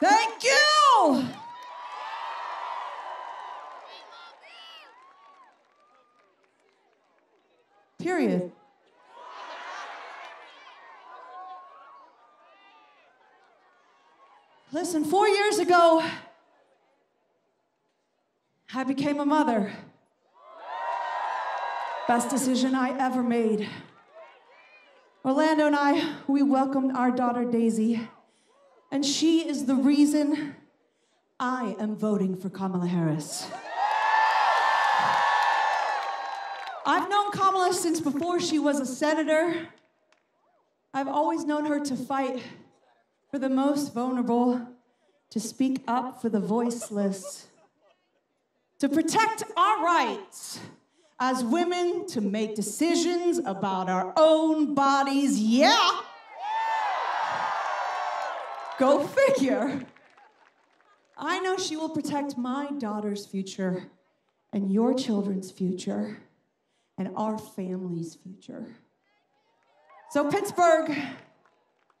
Thank you. Period. Listen, four years ago, I became a mother. Best decision I ever made. Orlando and I, we welcomed our daughter Daisy, and she is the reason I am voting for Kamala Harris. I've known Kamala since before she was a senator. I've always known her to fight for the most vulnerable, to speak up for the voiceless, to protect our rights as women to make decisions about our own bodies. Yeah! Go figure. I know she will protect my daughter's future and your children's future and our family's future. So, Pittsburgh,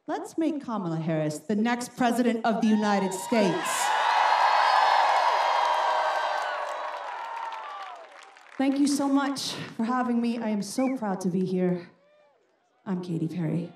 let's make Kamala Harris the next president of the United States. Thank you so much for having me. I am so proud to be here. I'm Katy Perry.